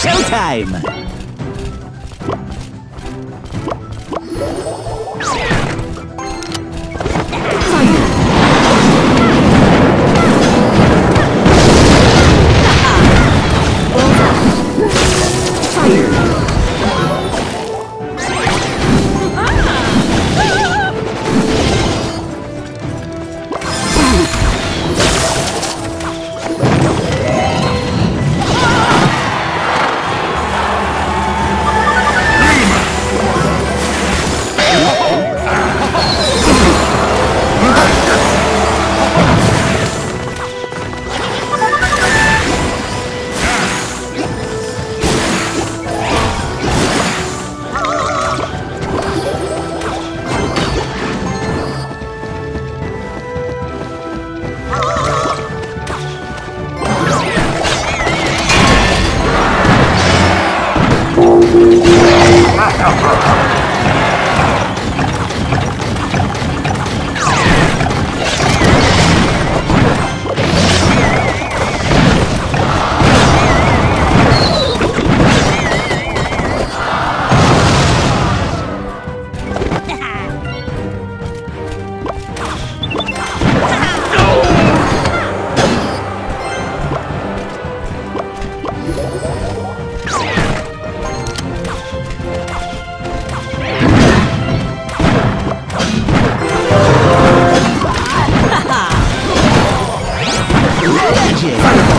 Showtime! Ha ha ha! 解开